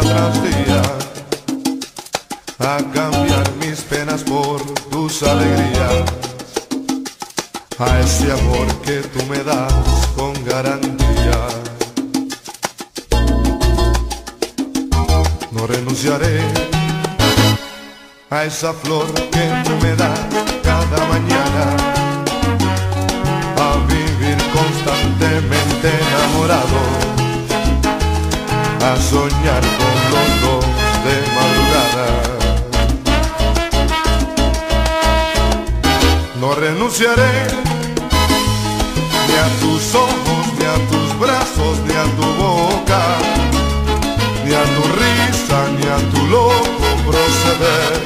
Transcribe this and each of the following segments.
día tras día a cambiar mis penas por tus alegrías, a ese amor que tú me das con garantía. No renunciaré a esa flor que tú me das cada mañana, a vivir constantemente enamorado, a soñar con renunciaré ni a tus ojos, ni a tus brazos, ni a tu boca, ni a tu risa, ni a tu loco proceder,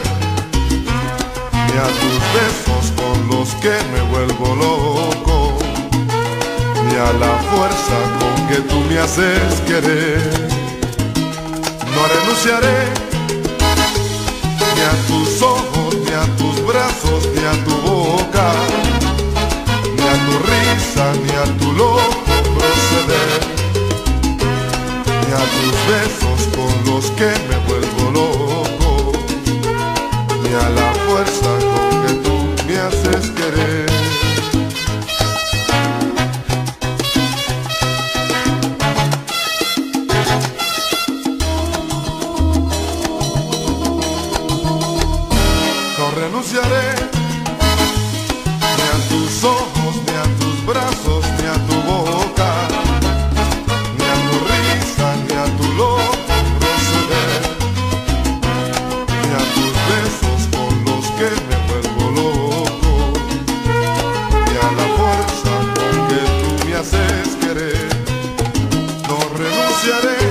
ni a tus besos con los que me vuelvo loco, ni a la fuerza con que tú me haces querer. No renunciaré ni a tus ojos, ni a tus brazos, ni a tu boca, ni a tu risa, ni a tu loco proceder, ni a tus besos que me vuelvo loco. Y a la fuerza con que tú me haces querer no renunciaré.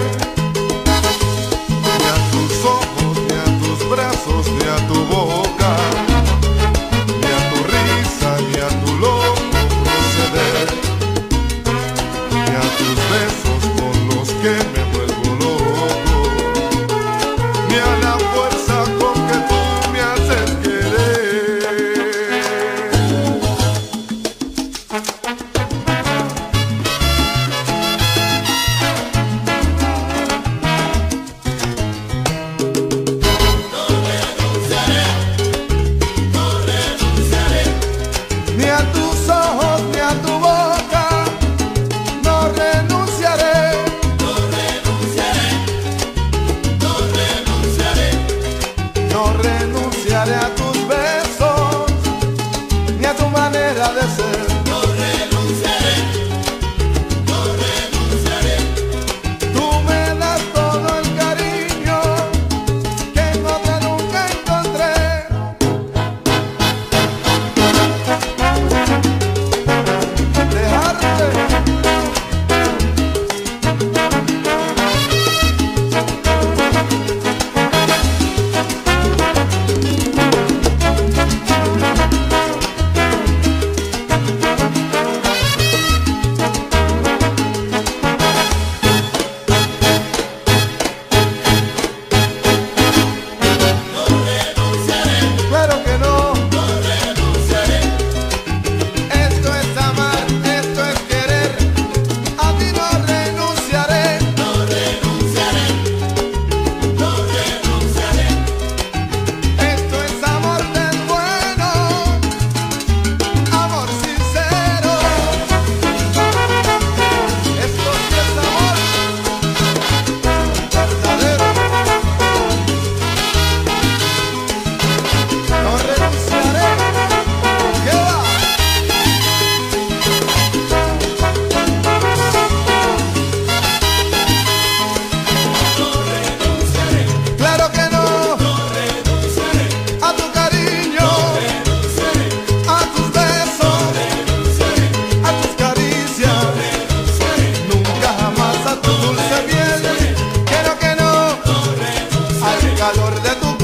calor de tu